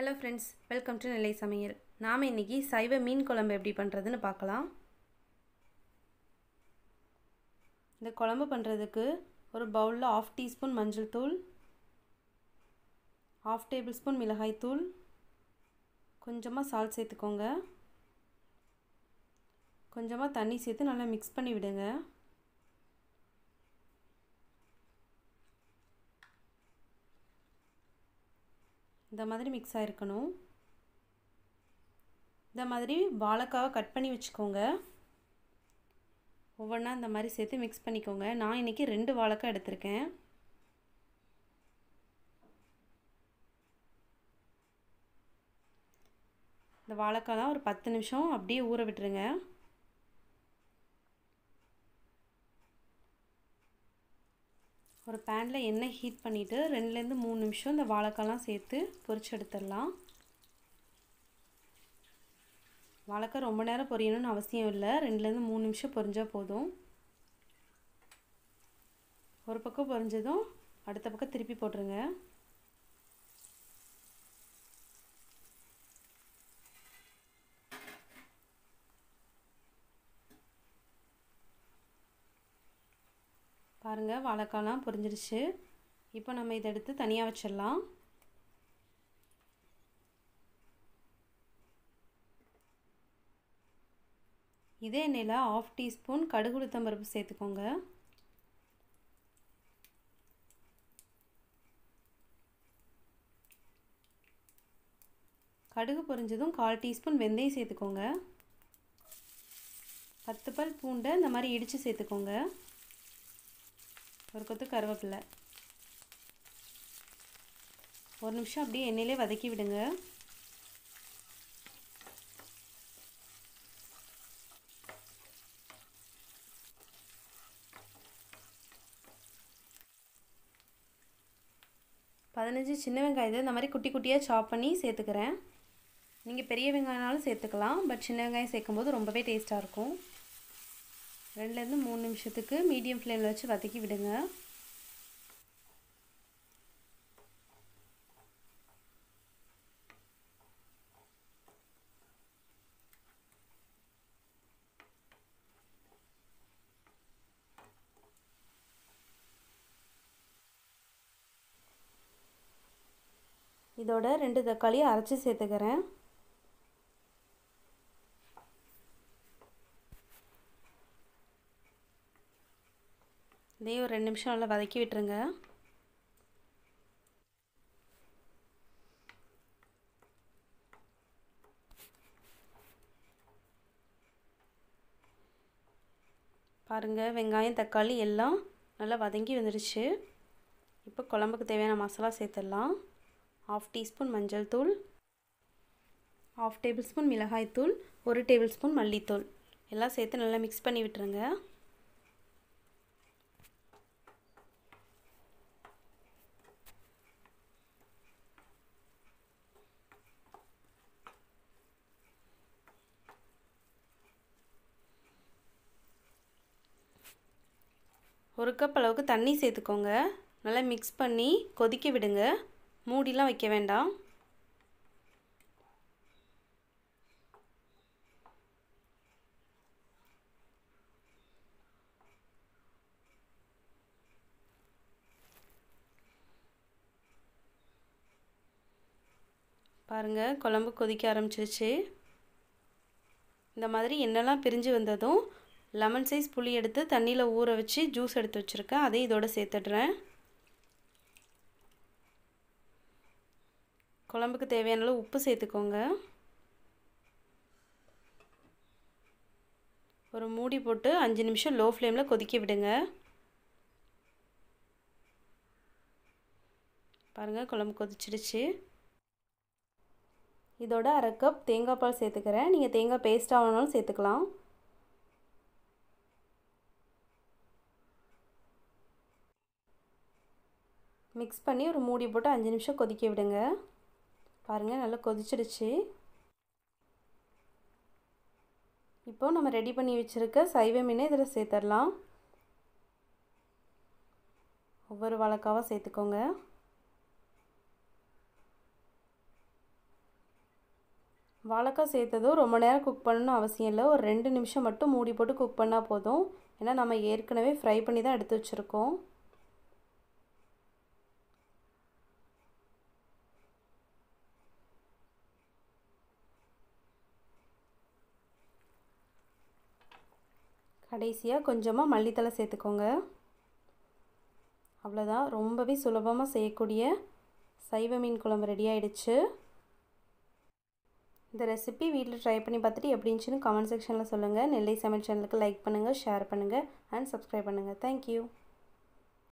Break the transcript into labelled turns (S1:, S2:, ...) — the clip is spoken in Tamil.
S1: ஹலோ ஃப்ரெண்ட்ஸ் வெல்கம் டு நிலை சமையல் நாம் இன்றைக்கி சைவ மீன் குழம்பு எப்படி பண்ணுறதுன்னு பார்க்கலாம். இந்த குழம்பு பண்ணுறதுக்கு ஒரு பவுலில் ஆஃப் டீஸ்பூன் மஞ்சள் தூள் ஆஃப் டேபிள் ஸ்பூன் மிளகாய் தூள் கொஞ்சமாக சால்ட் சேர்த்துக்கோங்க. கொஞ்சமாக தண்ணி சேர்த்து நல்லா மிக்ஸ் பண்ணி விடுங்க. இந்த மாதிரி மிக்ஸ் ஆகிருக்கணும் இந்த மாதிரி வாழைக்காவை கட் பண்ணி வச்சுக்கோங்க. ஒவ்வொன்றா இந்த மாதிரி சேர்த்து மிக்ஸ் பண்ணிக்கோங்க. நான் இன்றைக்கி ரெண்டு வாழைக்காய் எடுத்திருக்கேன். இந்த வாழைக்காலாம் ஒரு பத்து நிமிஷம் அப்படியே ஊற விட்டுருங்க. ஒரு பேனில் எண்ணெய் ஹீட் பண்ணிவிட்டு ரெண்டுலேருந்து மூணு நிமிஷம் இந்த வாழைக்காலாம் சேர்த்து பொரிச்சு எடுத்துடலாம். வாழைக்காய் ரொம்ப நேரம் பொரியணும்னு அவசியம் இல்லை. ரெண்டுலேருந்து மூணு நிமிஷம் பொரிஞ்சால் போதும். ஒரு பக்கம் பொரிஞ்சதும் அடுத்த பக்கம் திருப்பி போட்டுருங்க. பாருங்கள் வாழைக்காலாம் பொரிஞ்சிருச்சு. இப்போ நம்ம இதை எடுத்து தனியாக வச்சிடலாம். இதே எண்ணெயில் ஆஃப் டீஸ்பூன் கடுகு உளுத்தம்பருப்பு சேர்த்துக்கோங்க. கடுகு பொரிஞ்சதும் கால் டீஸ்பூன் வெந்தயம் சேர்த்துக்கோங்க. பத்து பல் பூண்டை இந்த மாதிரி இடித்து சேர்த்துக்கோங்க. ஒரு கொத்து கருவேப்பிலை. ஒரு நிமிஷம் அப்படியே எண்ணெயிலே வதக்கி விடுங்க. பதினஞ்சு சின்ன வெங்காயத்தை இந்த மாதிரி குட்டி குட்டியாக சாப் பண்ணி சேர்த்துக்கிறேன். நீங்கள் பெரிய வெங்காயம்னாலும் சேர்த்துக்கலாம் பட் சின்ன வெங்காயம் சேர்க்கும்போது ரொம்பவே டேஸ்ட்டாக இருக்கும். ரெண்டுலேருந்து மூணு நிமிஷத்துக்கு மீடியம் ஃப்ளேமில் வச்சு வதக்கி விடுங்க. இதோட ரெண்டு தக்காளி அரைச்சி சேர்த்துக்கிறேன். இதையும் ஒரு ரெண்டு நிமிஷம் நல்லா வதக்கி விட்டுருங்க. பாருங்கள் வெங்காயம் தக்காளி எல்லாம் நல்லா வதங்கி வந்துடுச்சு இப்போ குழம்புக்கு தேவையான மசாலா சேர்த்துடலாம். ஆஃப் டீஸ்பூன் மஞ்சள் தூள் ஆஃப் டேபிள் ஸ்பூன் மிளகாய்த்தூள் ஒரு டேபிள் ஸ்பூன் மல்லித்தூள். எல்லாம் சேர்த்து நல்லா மிக்ஸ் பண்ணி விட்டுருங்க. ஒரு கப் அளவுக்கு தண்ணி சேர்த்துக்கோங்க. நல்லா மிக்ஸ் பண்ணி கொதிக்க விடுங்க. மூடிலாம் வைக்க வேண்டாம். பாருங்கள் குழம்பு கொதிக்க ஆரம்பிச்சிருச்சு. இந்த மாதிரி என்னெல்லாம் பிரிஞ்சு வந்ததும் லெமன் சைஸ் புளி எடுத்து தண்ணியில் ஊற வச்சு ஜூஸ் எடுத்து வச்சுருக்கேன். அதையும் இதோட சேர்த்துடுறேன். குழம்புக்கு தேவையான அளவு உப்பு சேர்த்துக்கோங்க. ஒரு மூடி போட்டு அஞ்சு நிமிஷம் லோ ஃப்ளேமில் கொதிக்க விடுங்க. பாருங்கள் குழம்பு கொதிச்சிடுச்சு இதோட அரை கப் தேங்காய் பால் சேர்த்துக்கிறேன். நீங்கள் தேங்காய் பேஸ்ட் வேணாலும் சேர்த்துக்கலாம். மிக்ஸ் பண்ணி ஒரு மூடி போட்டு அஞ்சு நிமிஷம் கொதிக்க விடுங்க. பாருங்கள் நல்லா கொதிச்சிடுச்சு. இப்போது நம்ம ரெடி பண்ணி வச்சுருக்க சைவ மீனை இதில் சேர்த்துடலாம் ஒவ்வொரு வாழைக்காவாக சேர்த்துக்கோங்க. வாழைக்காய் சேர்த்ததும் ரொம்ப நேரம் குக் பண்ணணும்னு அவசியம் இல்லை. ஒரு ரெண்டு நிமிஷம் மட்டும் மூடி போட்டு குக் பண்ணால் போதும். ஏன்னா நம்ம ஏற்கனவே ஃப்ரை பண்ணி தான் எடுத்து வச்சுருக்கோம். கடைசியாக கொஞ்சமாக மல்லித்தலை சேர்த்துக்கோங்க. அவ்வளோதான் ரொம்பவே சுலபமாக செய்யக்கூடிய சைவ மீன் குழம்பு ரெடி ஆகிடுச்சு இந்த ரெசிபி வீட்டில் ட்ரை பண்ணி பார்த்துட்டு எப்படி இருந்துச்சுன்னு கமெண்ட் செக்ஷனில் சொல்லுங்கள் நெல்லை சமையல் சேனலுக்கு லைக் பண்ணுங்கள் ஷேர் பண்ணுங்கள் அண்ட் சப்ஸ்கிரைப் பண்ணுங்கள் தேங்க்யூ